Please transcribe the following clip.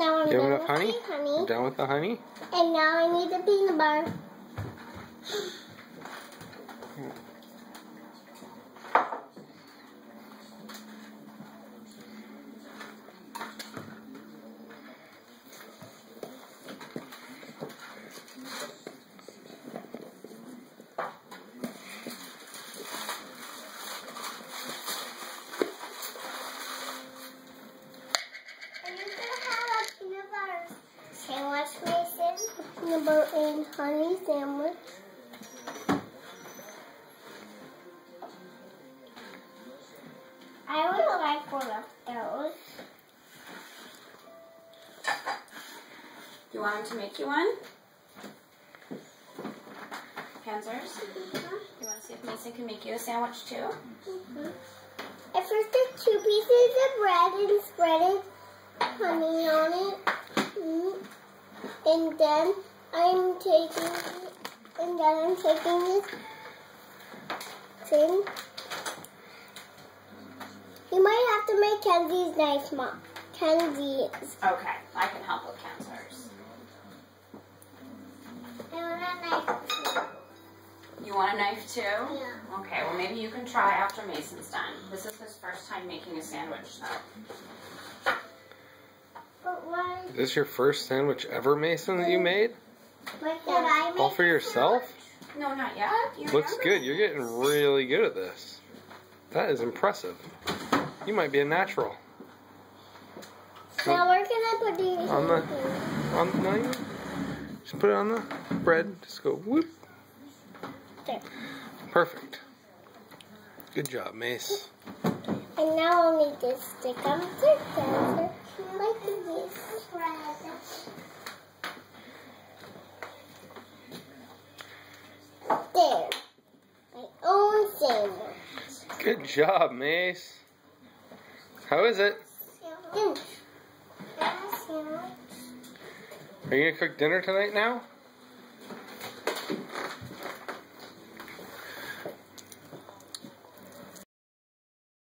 Now I'm done with honey? the honey. Done with the honey? And now I need the peanut butter. And you're gonna have a peanut butter sandwich, Mason. A peanut butter and honey sandwich. I would like one of those. You want him to make you one? Panzers? You want to see if Mason can make you a sandwich too? At first, there's two pieces of bread and spread it honey on it. Mm. And then I'm taking, it and then I'm taking this thing. You might have to make Kenzie's nice, Mom. Kenzie's. Okay, I can help with Panzers. I want a knife. too. You want a knife too? Yeah. Okay, well maybe you can try after Mason's done. This is his first time making a sandwich though. But why? Is this your first sandwich ever, Mason, that you made? What did I make? All for yourself? No, not yet. You Looks remember? good. You're getting really good at this. That is impressive. You might be a natural. Now we're gonna put these On the- in here. On no, you- just put it on the bread. Just go whoop. There. Perfect. Good job, Mace. And now I'll need to stick them together like this. There. My own sandwich. Good job, Mace. How is it? Are you gonna cook dinner tonight now?